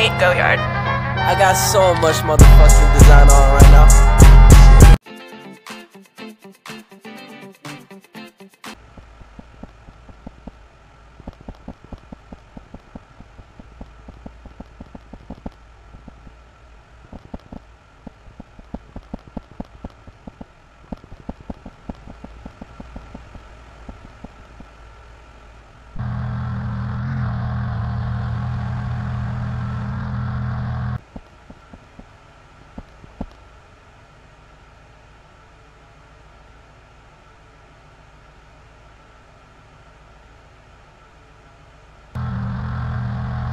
Nate Goyard. I got so much motherfucking design on right now.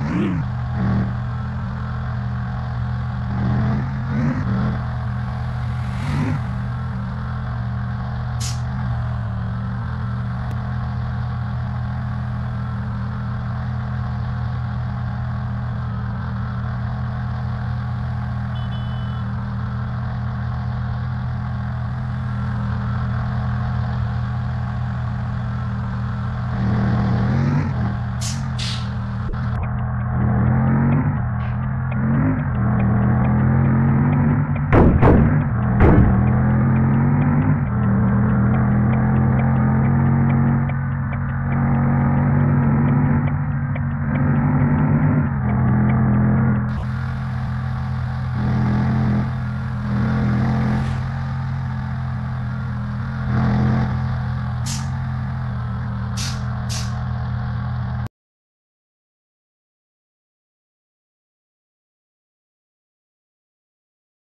Mm-hmm.